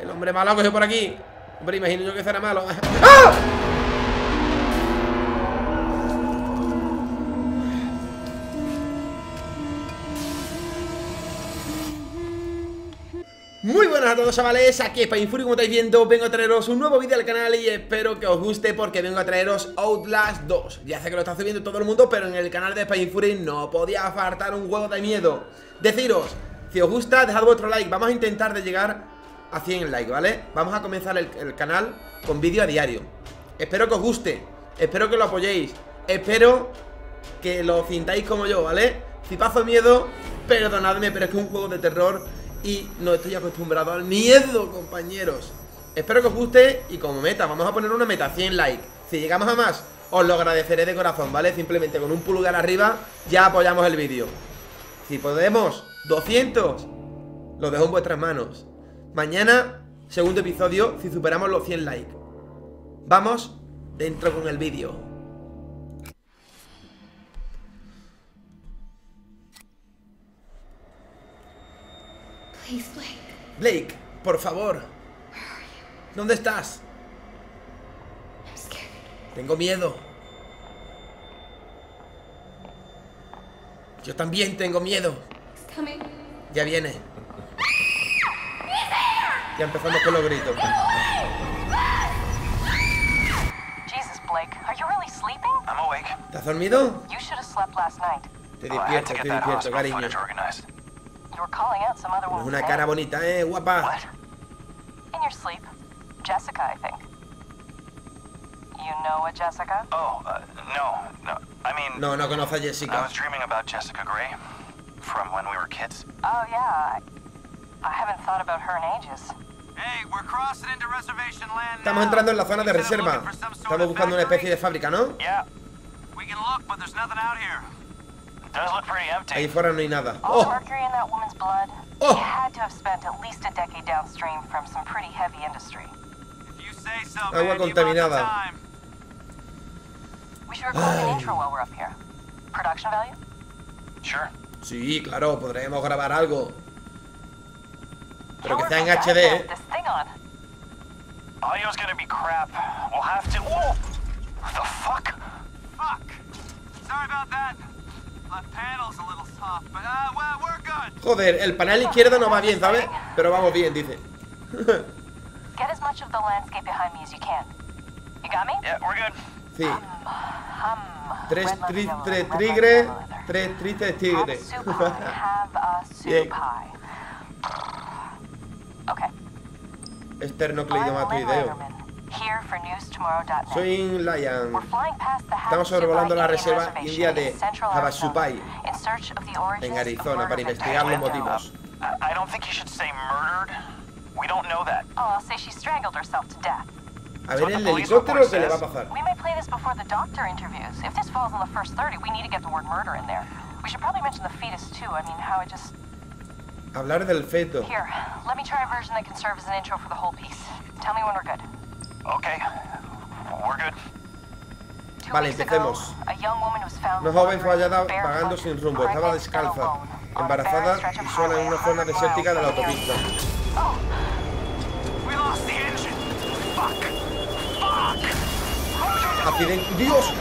El, hombre malo cogió por aquí. Hombre, imagino yo que será malo. ¡Ah! Muy buenas a todos chavales, aquí es Painfuri, como estáis viendo vengo a traeros un nuevo vídeo al canal y espero que os guste porque vengo a traeros Outlast 2 Ya sé que lo está subiendo todo el mundo, pero en el canal de Painfuri no podía faltar un juego de miedo Deciros, si os gusta, dejad vuestro like, vamos a intentar de llegar a 100 likes, ¿vale? Vamos a comenzar el, canal con vídeo a diario Espero que os guste, espero que lo apoyéis, espero que lo cintáis como yo, ¿vale? Si paso miedo, perdonadme, pero es que es un juego de terror y no estoy acostumbrado al miedo, compañeros. Espero que os guste y como meta, vamos a poner una meta, 100 likes. Si llegamos a más, os lo agradeceré de corazón, ¿vale? Simplemente con un pulgar arriba ya apoyamos el vídeo. Si podemos, 200, lo dejo en vuestras manos. Mañana, segundo episodio, si superamos los 100 likes. Vamos dentro con el vídeo. Blake. por favor. ¿Dónde estás? Tengo miedo. Yo también tengo miedo. Ya viene. Ya empezamos con los gritos. ¿Estás dormido? Te despierto, estoy despierto, cariño. Una cara bonita, eh, guapa. What? In your sleep, Jessica, I think. You know a Jessica? Oh, uh, no, no. I mean, no, no conoce a Jessica. I was dreaming about Jessica Gray from when we were kids. Oh yeah, I haven't thought about her in ages. Hey, we're crossing into reservation land Estamos entrando en la zona de reserva. Estamos buscando una especie de fábrica, ¿no? Yeah. We can look, but there's nothing out here. Ahí fuera no hay nada. Oh. Oh. Agua contaminada. Sí, claro, podremos grabar algo. Pero que sea en HD. ¿eh? Audio's gonna be crap. We'll have to. Oh! What the fuck? Fuck. Sorry about that. Uh, Joder, el panel izquierdo no va bien, ¿sabes? Pero vamos bien, dice. Sí. Tres, tres tigres, tres tristes tigres. bien. Esternocleidomatoideo. Soy Lion. Estamos sobrevolando la reserva india de Havasupai. En Arizona para investigar los motivos. Oh, a ver el helicóptero que le va a pasar. Hablar del feto. Here, let me try a version that can serve as an intro for the whole piece. Tell me when we're good. Okay. We're good. Vale, empecemos. Una joven fue hallada vagando sin rumbo. Estaba descalza, embarazada y sola en una zona desértica de la autopista. Accidente. ¡Dios!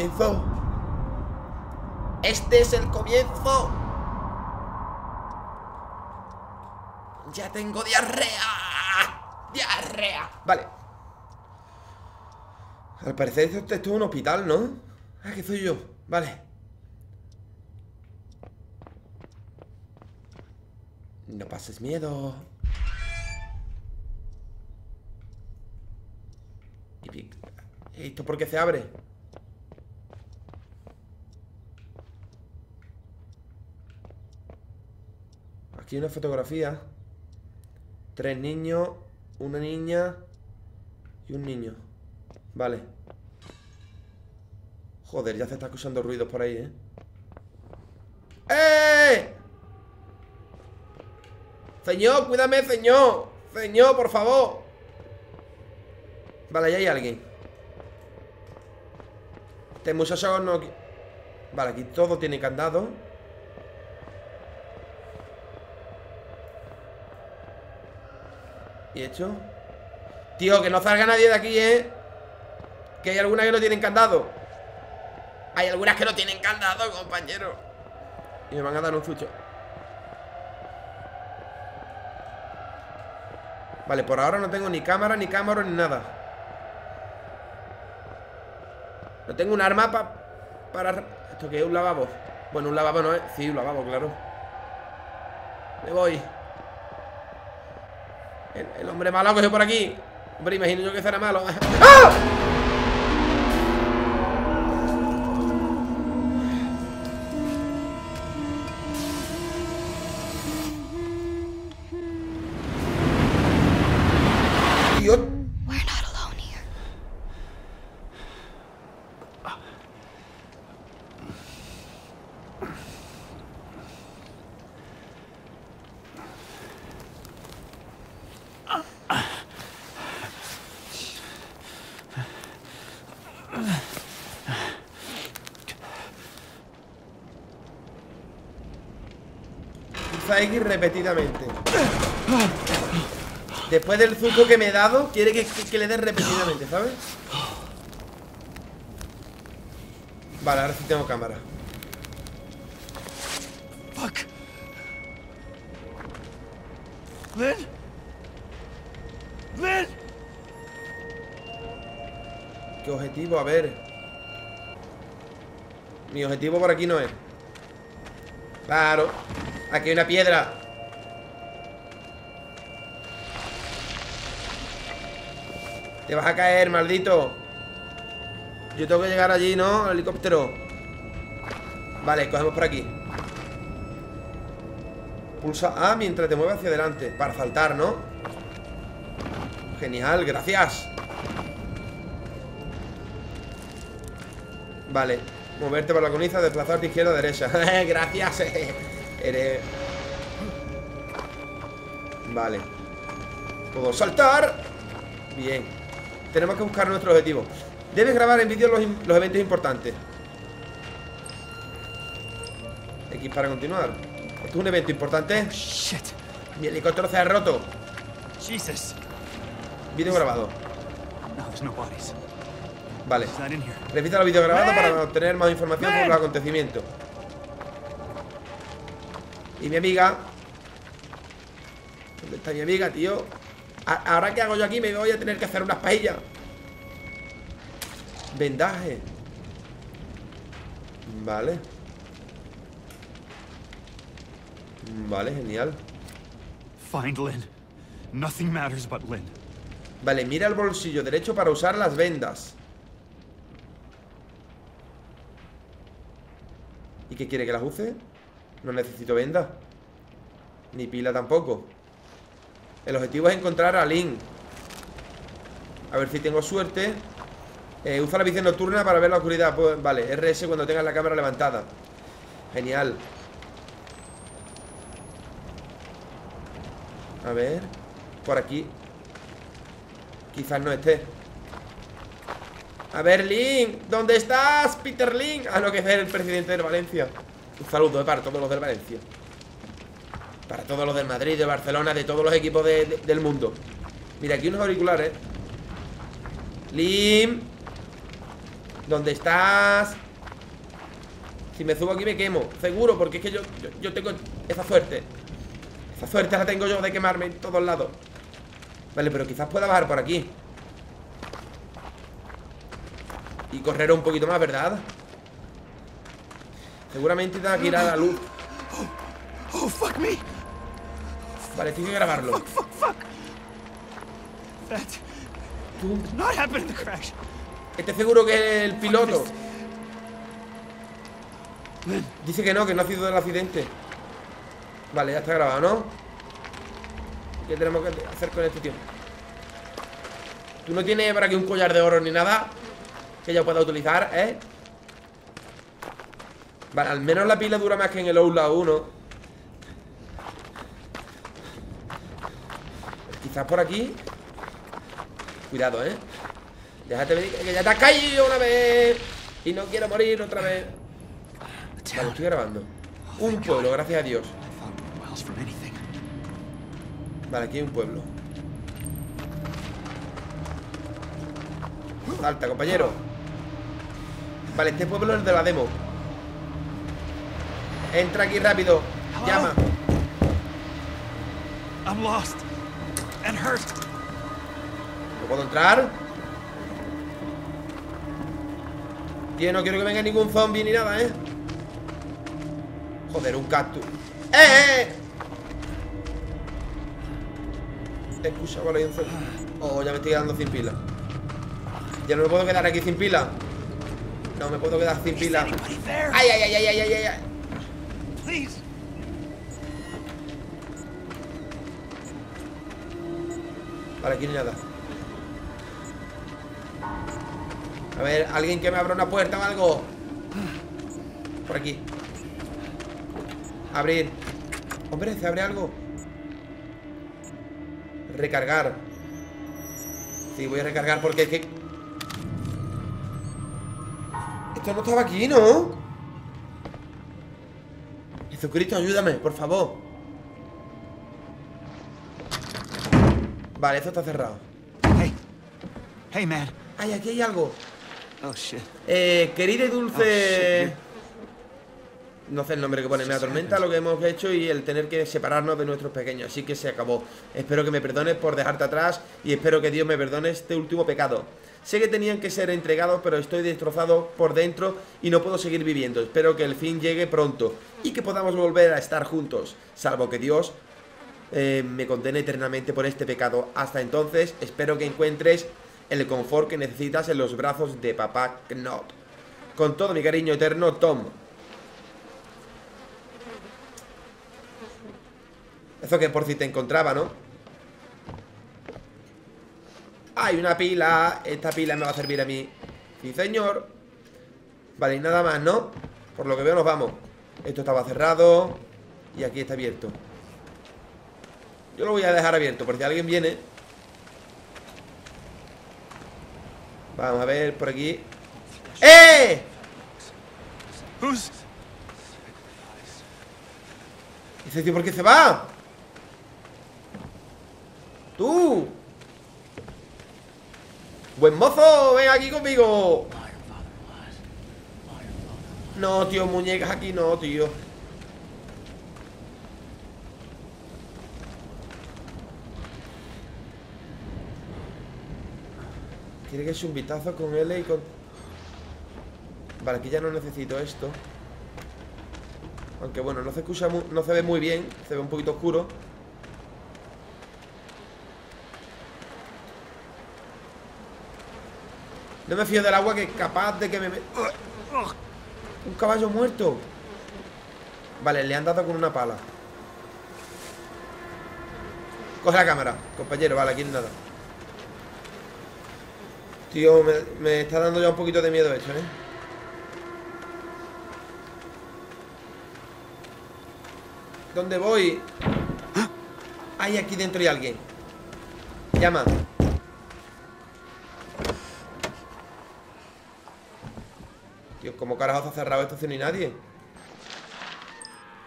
Comienzo. Este es el comienzo. Ya tengo diarrea. Diarrea. Vale. Al parecer esto es un hospital, ¿no? Ah, que soy yo. Vale. No pases miedo. ¿Esto por qué se abre? Aquí una fotografía. Tres niños, una niña y un niño. Vale. Joder, ya se está escuchando ruidos por ahí, ¿eh? ¡Eh! Señor, cuídame, señor Señor, por favor Vale, ahí hay alguien Este muchacho no... Vale, aquí todo tiene candado ¿Y hecho? Tío, que no salga nadie de aquí, ¿eh? Que hay algunas que no tienen candado Hay algunas que no tienen candado, compañero Y me van a dar un sucho Vale, por ahora no tengo ni cámara, ni cámara, ni nada No tengo un arma para... ¿Esto qué es? ¿Un lavabo? Bueno, un lavabo no es Sí, un lavabo, claro Me voy el, hombre malo que por aquí Hombre, imagino yo que será malo ¡Ah! Repetidamente Después del zuco que me he dado Quiere que, le dé repetidamente, ¿sabes? Vale, ahora sí tengo cámara Fuck. Lynn? Lynn? ¿Qué objetivo? A ver Mi objetivo por aquí no es Claro Aquí hay una piedra. Te vas a caer, maldito. Yo tengo que llegar allí, ¿no? El helicóptero. Vale, cogemos por aquí. Pulsa A mientras te mueves hacia adelante Para saltar, ¿no? Genial, gracias. Vale Moverte por la coniza, desplazarte izquierda a derecha. Gracias Eres... Vale. Puedo saltar. Bien. Tenemos que buscar nuestro objetivo. Debes grabar en vídeo los, eventos importantes. X para continuar. Esto es un evento importante. Shit. Mi helicóptero se ha roto. Jesus. Vídeo grabado. Vale. Repita el vídeo grabado para obtener más información sobre el acontecimiento y mi amiga ¿Dónde está mi amiga, tío? Ahora que hago yo aquí me voy a tener que hacer unas paellas Vendaje. Vale. Vale, genial. Find Lynn. Nothing matters but Lynn. Vale, mira el bolsillo derecho para usar las vendas. ¿Y qué quiere que las use? No necesito venda. Ni pila tampoco. El objetivo es encontrar a Link. A ver si tengo suerte. Eh, Usa la visión nocturna para ver la oscuridad. Pues, Vale, RS cuando tengas la cámara levantada. Genial. A ver Por aquí. Quizás no esté. A ver, Link ¿Dónde estás, Peter Link? Ah, no, que es el presidente de Valencia un saludo para todos los del Valencia. Para todos los del Madrid, de Barcelona De todos los equipos del mundo. Mira, aquí unos auriculares. Lim. ¿Dónde estás? Si me subo aquí me quemo. Seguro, porque es que yo, yo, tengo esa suerte. Esa suerte la tengo yo de quemarme en todos lados. Vale, pero quizás pueda bajar por aquí. Y correr un poquito más, ¿verdad? Seguramente tenga que ir a la luz. Oh, fuck me. Vale, tengo que grabarlo. Fuck, fuck, fuck. That not happen in the crash. Este seguro que el piloto. Dice que no, que no ha sido del accidente. Vale, ya está grabado, ¿no? ¿Qué tenemos que hacer con este tiempo? Tú no tienes para aquí un collar de oro ni nada que ya pueda utilizar, ¿eh? Vale, al menos la pila dura más que en el Outlast 1 Quizás por aquí. Cuidado, ¿eh? Déjate venir, que ya te has caído una vez. Y no quiero morir otra vez. Vale, estoy grabando. Un pueblo, gracias a Dios. Vale, aquí hay un pueblo. Salta, compañero. Vale, este pueblo es de la demo Entra aquí rápido Llama I'm lost and hurt. ¿No puedo entrar? Tío, no quiero que venga ningún zombie ni nada, ¿eh? Joder, un cactus ¡Eh, eh! eh! Escucha, vale, Oh, ya me estoy quedando sin pila Ya no me puedo quedar aquí sin pila No me puedo quedar sin pila ¡Ay, ay, ay, ay, ay, ay! ay. Vale, aquí no hay nada. A ver, alguien que me abra una puerta o algo. Por aquí. Abrir. Hombre, ¿se abre algo? Recargar. Sí, voy a recargar porque es que... Esto no estaba aquí, ¿no? Jesucristo, ayúdame, por favor Vale, esto está cerrado. Hey. Hey, man. Ay, aquí hay algo. Oh, shit. Eh, querida y dulce... Oh, no sé el nombre que pone, me atormenta lo que hemos hecho y el tener que separarnos de nuestros pequeños. Así que se acabó. Espero que me perdones por dejarte atrás y espero que Dios me perdone este último pecado. Sé que tenían que ser entregados, pero estoy destrozado por dentro y no puedo seguir viviendo. Espero que el fin llegue pronto y que podamos volver a estar juntos, salvo que Dios eh, me condene eternamente por este pecado. Hasta entonces, espero que encuentres el confort que necesitas en los brazos de papá Knot. Con todo mi cariño eterno, Tom. Eso que por si te encontraba, ¿no? Hay una pila Esta pila me va a servir a mí Sí, señor Vale, y nada más, ¿no? Por lo que veo nos vamos Esto estaba cerrado Y aquí está abierto yo lo voy a dejar abierto por si alguien viene Vamos a ver por aquí ¡Eh! ¿Ese tío por qué se va? ¡Tú! ¡Buen mozo! ¡Ven aquí conmigo! No, tío, muñecas aquí no, tío Quiere que es un vistazo con L y con... Vale, aquí ya no necesito esto. Aunque bueno, no se escucha no se ve muy bien Se ve un poquito oscuro. No me fío del agua que es capaz de que me... Un caballo muerto Vale, le han dado con una pala. Coge la cámara, compañero, vale, aquí nada Tío, me, está dando ya un poquito de miedo esto, ¿eh? ¿Dónde voy? Hay aquí dentro hay alguien Llama Tío, ¿cómo carajo ha cerrado esto si nadie?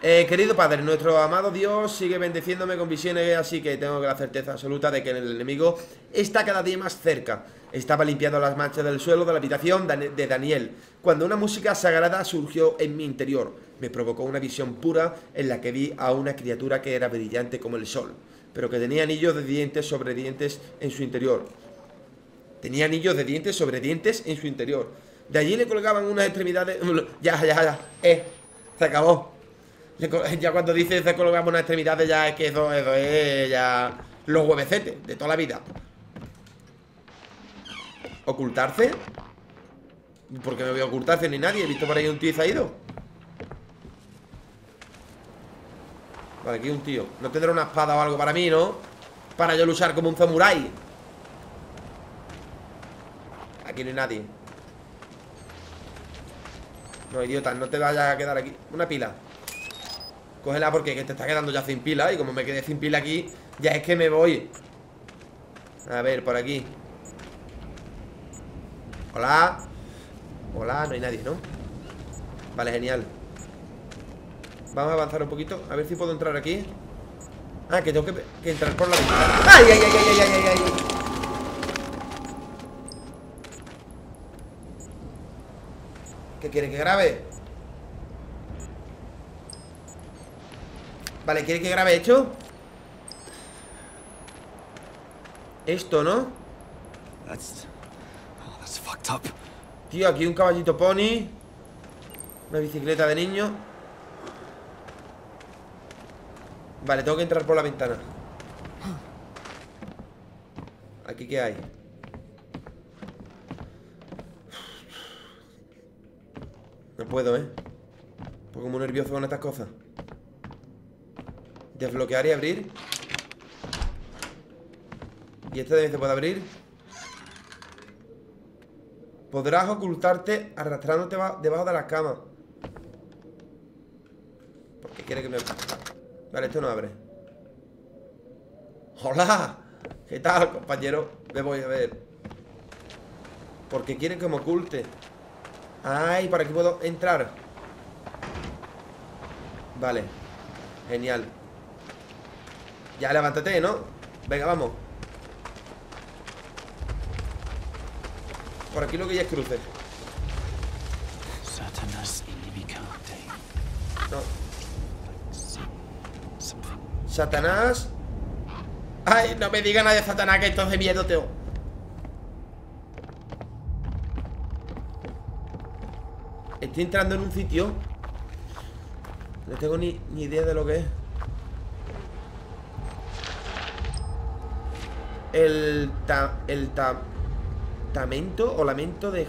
Eh, querido Padre, nuestro amado Dios sigue bendeciéndome con visiones, así que tengo la certeza absoluta de que el enemigo está cada día más cerca. Estaba limpiando las manchas del suelo de la habitación de Daniel, cuando una música sagrada surgió en mi interior. Me provocó una visión pura en la que vi a una criatura que era brillante como el sol, pero que tenía anillos de dientes sobre dientes en su interior. Tenía anillos de dientes sobre dientes en su interior. De allí le colgaban unas extremidades... Ya, ya, ya. Eh, se acabó. Ya cuando dice se colocamos una extremidad ya es que eso, es ya los huevecetes de toda la vida. ¿Ocultarse? ¿Por qué me voy a ocultarse ni nadie? He visto por ahí un tío y se ha ido. Vale, aquí un tío. No tendrá una espada o algo para mí, ¿no? Para yo luchar como un samurái. Aquí no hay nadie. No, idiota, no te vayas a quedar aquí. Una pila. Cógela porque te está quedando ya sin pila Y como me quedé sin pila aquí Ya es que me voy A ver, por aquí Hola Hola, no hay nadie, ¿no? Vale, genial Vamos a avanzar un poquito A ver si puedo entrar aquí Ah, que tengo que, entrar por la ventana ¡Ay, ay, ay, ay, ay, ay, ay! ¿Qué quiere que grabe? Vale, ¿quiere que grabe hecho? Esto, ¿no? Oh, Tío, aquí un caballito pony Una bicicleta de niño Vale, tengo que entrar por la ventana ¿Aquí qué hay? No puedo, ¿eh? Pongo muy nervioso con estas cosas Desbloquear y abrir ¿Y este también se puede abrir? Podrás ocultarte arrastrándote debajo de la cama ¿Por qué quiere que me... Vale, esto no abre ¡Hola! ¿Qué tal, compañero? Me voy a ver Porque quieren que me oculte Ay, ¿para aquí puedo entrar? Vale Genial Ya levántate, ¿no? Venga, vamos Por aquí lo que ya es cruce. No. Satanás Ay, no me diga nada de Satanás Que esto es de miedo, Teo. Estoy entrando en un sitio. No tengo ni, idea de lo que es. El ta, el ta, o lamento de,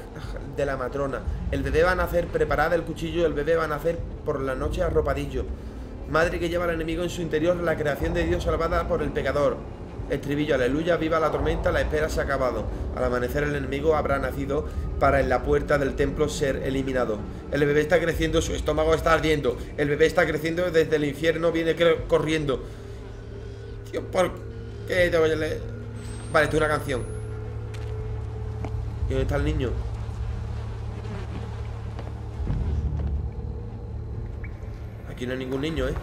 de, la matrona El bebé va a nacer preparada el cuchillo El bebé va a nacer por la noche arropadillo Madre que lleva al enemigo en su interior, la creación de Dios salvada por el pecador. Estribillo, aleluya, viva la tormenta, la espera se ha acabado. Al amanecer el enemigo habrá nacido para en la puerta del templo ser eliminado. El bebé está creciendo, su estómago está ardiendo. El bebé está creciendo desde el infierno, viene corriendo. Tío, ¿por qué te voy a leer? Vale, esto es una canción. ¿Y dónde está el niño? Aquí no hay ningún niño, ¿eh?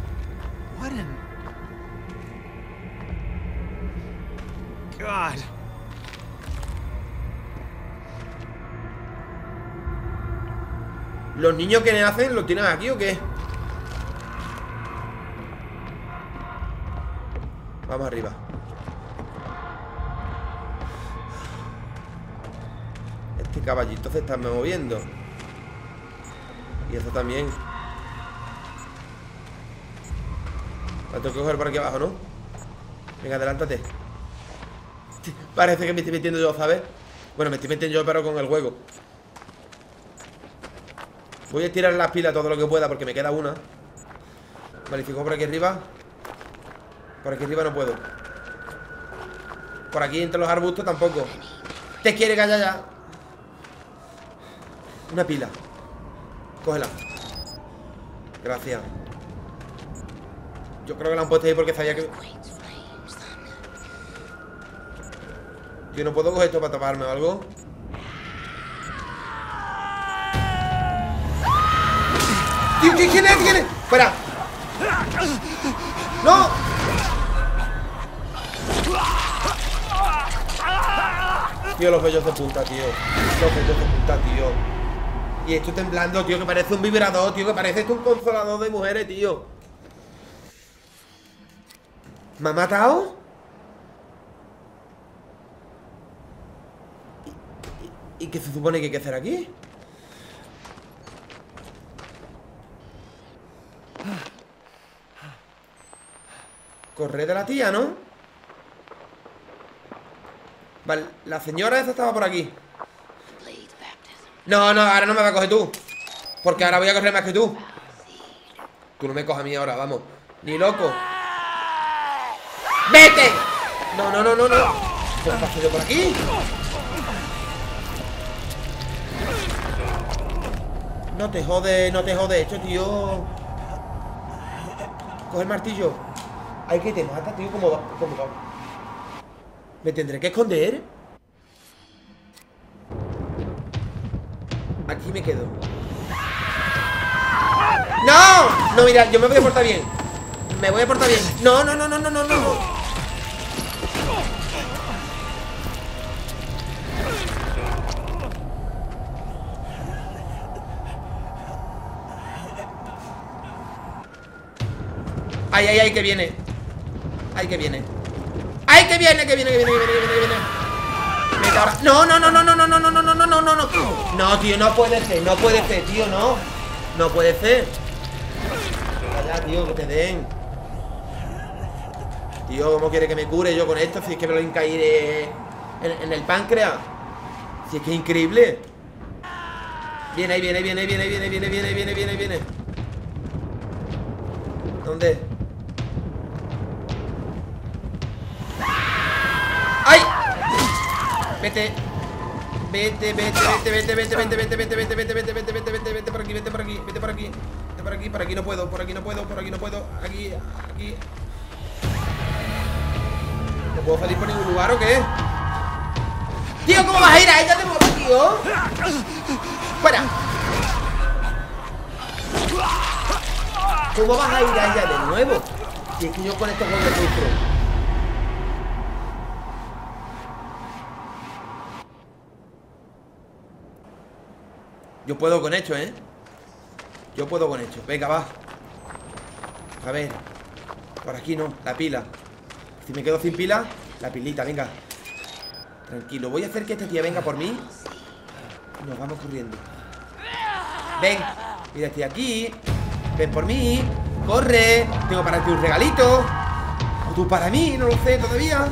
God. ¿Los niños que nacen los tienen aquí o qué? Vamos arriba caballito se está moviendo. Y eso también. La tengo que coger por aquí abajo, ¿no? Venga, adelántate. Parece que me estoy metiendo yo, ¿sabes? Bueno, me estoy metiendo yo, pero con el juego. Voy a tirar las pilas todo lo que pueda Porque me queda una. Vale, fijo por aquí arriba. Por aquí arriba no puedo. Por aquí entre los arbustos tampoco. Te quiere callar ya Una pila Cógela Gracias yo creo que la han puesto ahí porque sabía que... Yo no puedo coger esto para taparme o algo ¿Quién, es? ¿Quién es? ¡Fuera! ¡No! Tío, los bellos de punta, tío Los bellos de punta, tío Y estoy temblando, tío, que parece un vibrador, tío Que parece esto un consolador de mujeres, tío ¿Me ha matado? ¿Y, qué se supone que hay que hacer aquí? Corre de la tía, ¿no? Vale, la señora esa estaba por aquí No, no, ahora no me va a coger tú. Porque ahora voy a correr más que tú. Tú no me cojas a mí ahora, vamos. Ni loco. ¡Vete! No, no, no, no, no. ¿Qué pasa yo por aquí? No te jode, no te jode esto, tío. Coge el martillo. Ay, que te mata, tío, como... como... ¿Me tendré que esconder? ¡No! Mira, yo me voy a portar bien Me voy a portar bien No, no, no, no, no, no, no Ay, ay, ay, que viene Ay, que viene ¡Ay, que viene, que viene, que viene, que viene, que viene, que viene! no, no, no, no, no, no, no, no, no, no, no, no, no. No, tío, no puede ser, no puede ser, tío, no. No puede ser. Tío, que te den. Tío, ¿cómo quiere que me cure yo con esto? Si es que me lo incairé en, el páncreas. Si es que increíble. Viene, ahí viene, viene, viene, viene, viene, viene, viene, viene, viene. ¿Dónde? Vete. Vete, vete, vete, vete, vete, vete, vete, vete, vete, vete, vete, vete, vete, vete, vete por aquí, vete por aquí, vete por aquí, por aquí, por aquí no puedo, por aquí no puedo, por aquí no puedo, aquí, aquí. ¿No puedo salir por ningún lugar o qué? Tío, ¿cómo vas a ir a ella de nuevo, tío? ¡Fuera! ¿Cómo vas a ir a ella de nuevo? Si es yo con estos golpes de Yo puedo con hecho, ¿eh? Yo puedo con hecho Venga, va. A ver. Por aquí no La pila. Si me quedo sin pila La pilita, venga. Tranquilo Voy a hacer que esta tía venga por mí. Nos vamos corriendo. Ven. Mira, estoy aquí. Ven por mí. Corre. Tengo para ti un regalito. O tú para mí No lo sé todavía.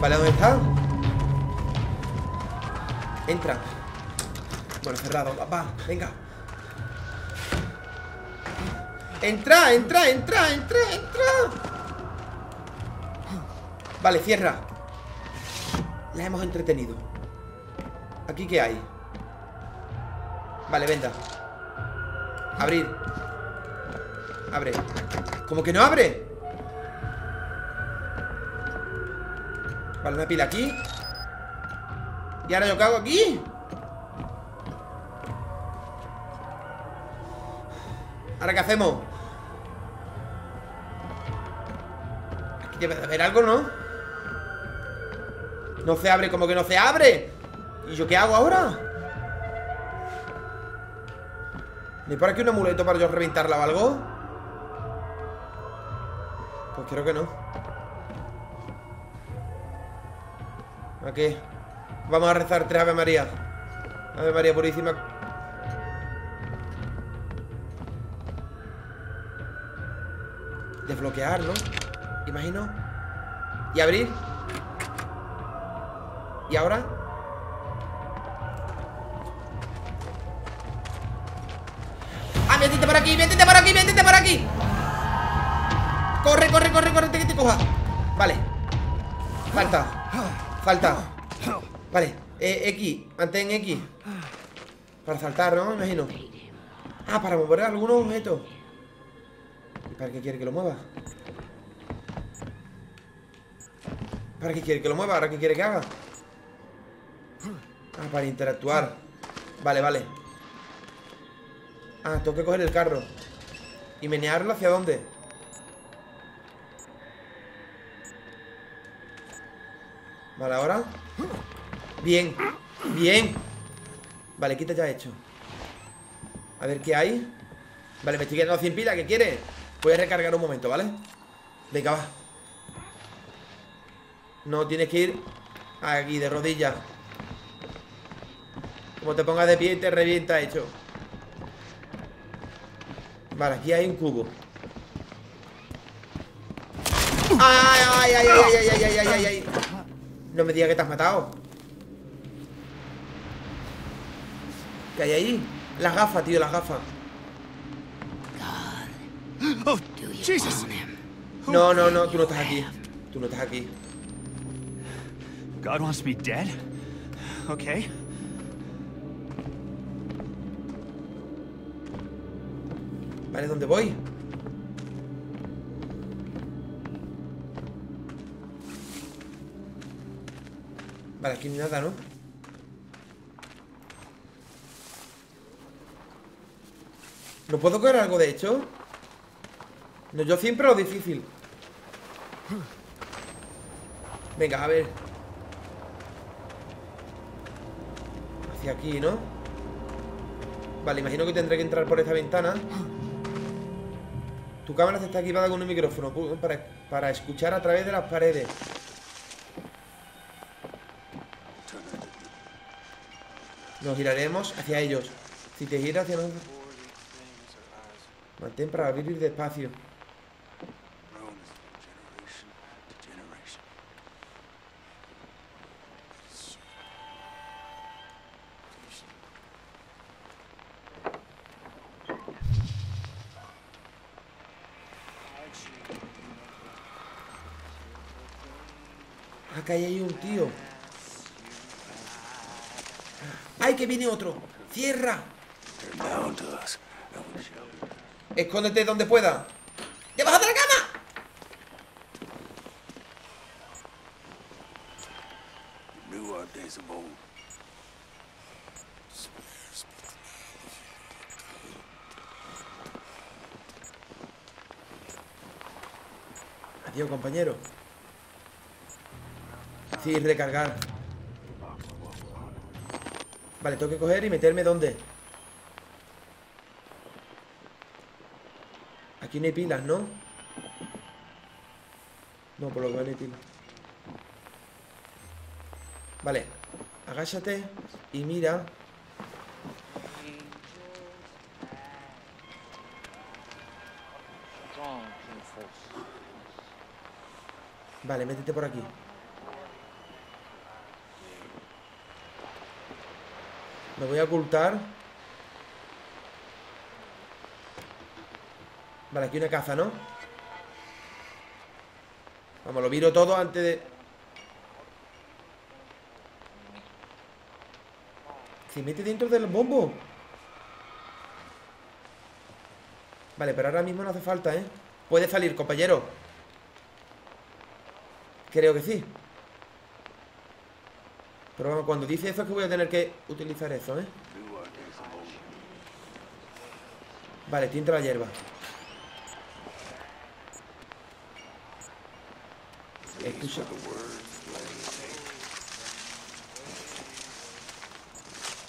Vale, ¿dónde está? Entra Bueno, cerrado, va, venga. Entra, entra, entra, entra, entra. Vale, cierra. La hemos entretenido. ¿Aquí qué hay? Vale, venda. Abrir. Abre. ¿Cómo que no abre? Vale, una pila aquí. ¿Y ahora yo hago aquí? ¿Ahora qué hacemos? Aquí debe de haber algo, ¿no? No se abre, como que no se abre ¿Y yo qué hago ahora? ¿Me por aquí un amuleto para yo reventarla o algo? Pues creo que no ¿A qué? Vamos a rezar tres Ave María. Ave María Purísima. Imagino. Y abrir. ¿Y ahora? ¡Ah, métete por aquí! ¡Métete por aquí! ¡Métete por aquí! ¡Corre, corre, corre, corre! ¡Que te coja! Vale. Falta. Falta. Vale, eh, X, mantén X Para saltar, ¿no? Imagino Ah, para mover algunos objetos ¿Y para qué quiere que lo mueva? ¿Para qué quiere que lo mueva? ¿Ahora qué quiere que haga? Ah, para interactuar Vale, vale Ah, tengo que coger el carro ¿Y menearlo hacia dónde? Vale, ahora Bien, bien Vale, quita ya hecho A ver qué hay Vale, me estoy quedando sin pila, ¿qué quiere? Voy a recargar un momento, ¿vale? Venga, va No, tienes que ir Aquí, de rodillas Como te pongas de pie te revienta hecho Vale, aquí hay un cubo ¡Ay, ay, ay, ay, ay, ay, ay, ay, ay! No me digas que te has matado ¿Qué hay ahí? Las gafas, tío, las gafas. Oh, no, no, no, tú no estás aquí. Tú no estás aquí. ¿dónde voy? Vale, aquí nada, ¿no? ¿No puedo coger algo de hecho? No, yo siempre lo difícil Venga, a ver Hacia aquí, ¿no? Vale, imagino que tendré que entrar por esta ventana. Tu cámara está equipada con un micrófono para, para escuchar a través de las paredes. Nos giraremos hacia ellos. Si te giras hacia nosotros Mantén para abrir despacio Acá hay un tío ¡Ay, que viene otro! ¡Cierra! Escóndete donde pueda ¡Debajo de la cama! Adiós, compañero Sí, recargar Vale, tengo que coger y meterme ¿dónde? Aquí hay pilas, ¿no? No, por lo que no hay pilas. Vale Agáchate y mira. Vale, métete por aquí. Me voy a ocultar Vale, aquí una caza, ¿no? Vamos, lo viro todo antes de... Se mete dentro del bombo Vale, pero ahora mismo no hace falta, ¿eh? Puede salir, compañero Creo que sí pero vamos, cuando dice eso es que voy a tener que utilizar eso, ¿eh? Vale, tinta la hierba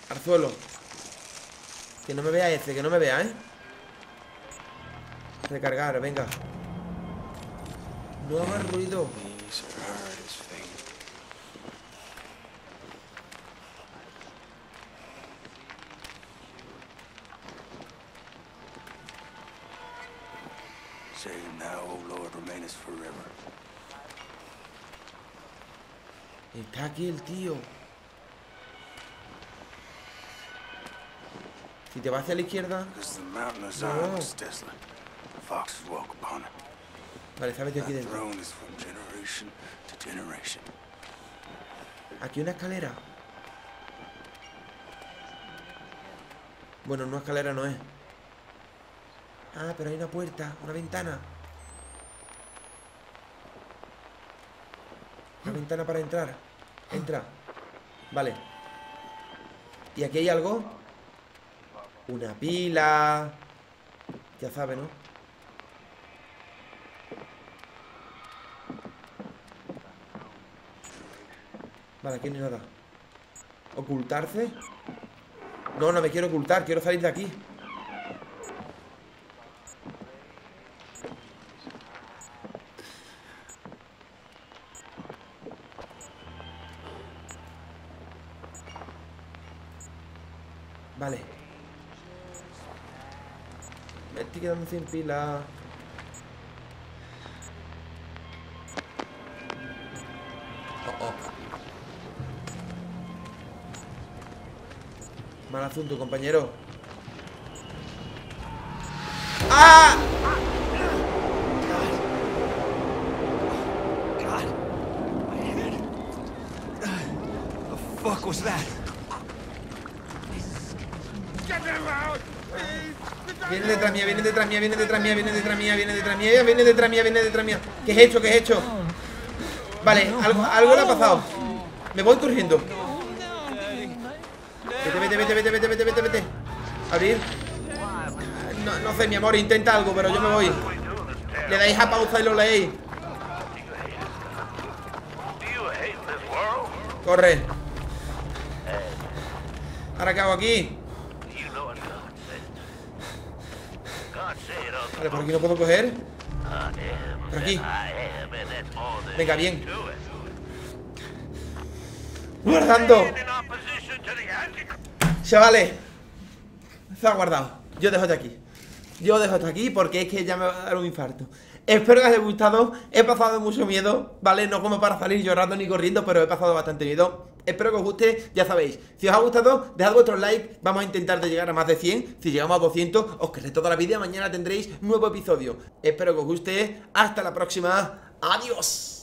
Arzuelo. Que no me vea ese, que no me vea, ¿eh? Recargar, venga. No haga ruido Está aquí el tío. Si te vas hacia la izquierda. No. Vale, sabes de aquí dentro. Aquí una escalera. Bueno, una escalera no es. Ah, pero hay una puerta, una ventana. Una para entrar. Entra. Vale. ¿Y aquí hay algo? Una pila. Ya sabe, ¿no? Vale, aquí no hay nada. ¿Ocultarse? No, no me quiero ocultar, quiero salir de aquí estoy quedando sin pila Oh, oh Mal asunto, compañero ¡Ah! God. My head. The fuck was that? Viene detrás mía, viene detrás mía, viene detrás mía, viene detrás mía, viene detrás mía, viene detrás mía, viene detrás mía. ¿Qué he hecho? ¿Qué he hecho? Vale, algo, algo le ha pasado. Me voy corriendo. Vete, vete, vete, vete, vete, vete, vete, vete. Abrir. No, no sé, mi amor, intenta algo, pero yo me voy. Le dais a pausa y lo leéis. Corre. ¿Ahora qué hago aquí? Vale, por aquí no puedo coger. Por aquí. Venga, bien. Guardando. Chavales. Se ha guardado. Yo dejo de aquí. Yo dejo hasta aquí porque es que ya me va a dar un infarto. Espero que os haya gustado. He pasado mucho miedo, ¿vale? No como para salir llorando ni corriendo, pero he pasado bastante miedo. Espero que os guste, ya sabéis. Si os ha gustado, dejad vuestros likes. Vamos a intentar de llegar a más de 100. Si llegamos a 200, os querré toda la vida. Mañana tendréis nuevo episodio. Espero que os guste. Hasta la próxima. Adiós.